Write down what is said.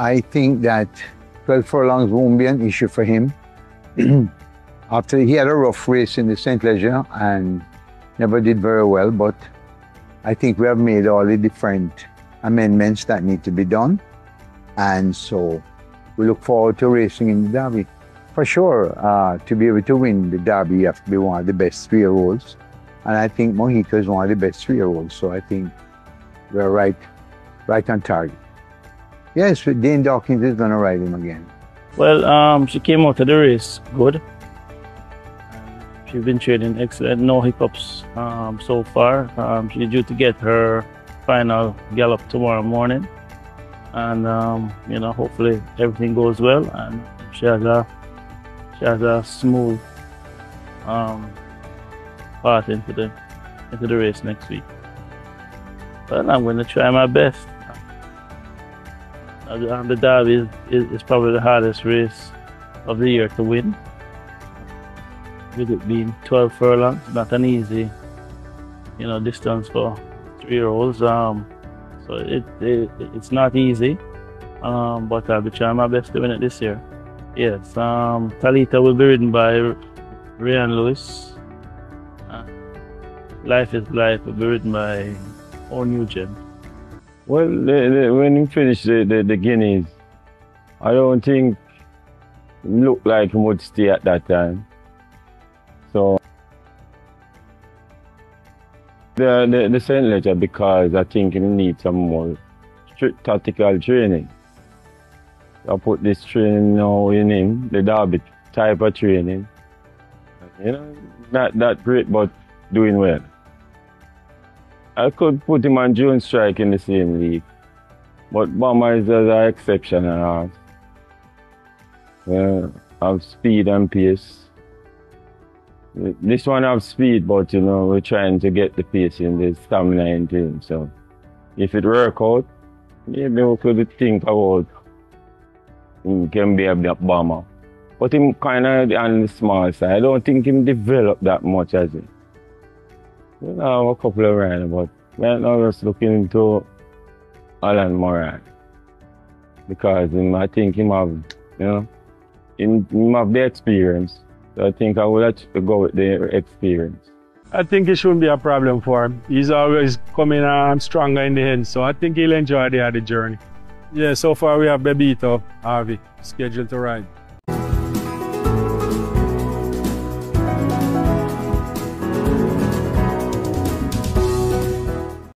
I think that 12 furlongs won't be an issue for him. After he had a rough race in the St. Leger and never did very well, but I think we have made all the different amendments that need to be done. And so we look forward to racing in the Derby. For sure, uh, to be able to win the Derby, you have to be one of the best three-year-olds. And I think Mohika is one of the best three-year-olds. So I think we're right, right on target. Yes, Dane Dawkins is going to ride him again. Well, um, she came out of the race good. She's been training excellent, no hiccups um, so far. Um, she's due to get her final gallop tomorrow morning. And, um, you know, hopefully everything goes well and she has a, she has a smooth um, path into the, into the race next week. But I'm going to try my best. Um, the Derby is, is, probably the hardest race of the year to win with it being 12 furlongs, not an easy, you know, distance for three-year-olds. Um, so it, it, it's not easy, um, but I'll be trying my best to win it this year. Yes, um, Talita will be ridden by Ryan Lewis. Uh, Life is Life will be ridden by O'Nugent. Well, the, the, when he finished the, the, the Guineas, I don't think looked like he would stay at that time. So the the, the St. Leger because I think he needs some more tactical training. I put this training now in him, the Derby type of training. You know, not that great, but doing well. I could put him on June Strike in the same league, but Bomber is an exceptional horse. Yeah, have speed and pace. This one have speed, but you know, we're trying to get the pace in the stamina into him. So if it work out, maybe we could think about he can be a bomber. But him kind of on the small side. I don't think him develop that much as he. You know, a couple of rounds, but right now just looking into Alan Moran. Because him, I think him have, you know, him, have the experience. So I think I would have to go with the experience. I think it shouldn't be a problem for him. He's always coming on stronger in the end, so I think he'll enjoy the, the journey. Yeah, so far we have Bebito Harvey scheduled to ride.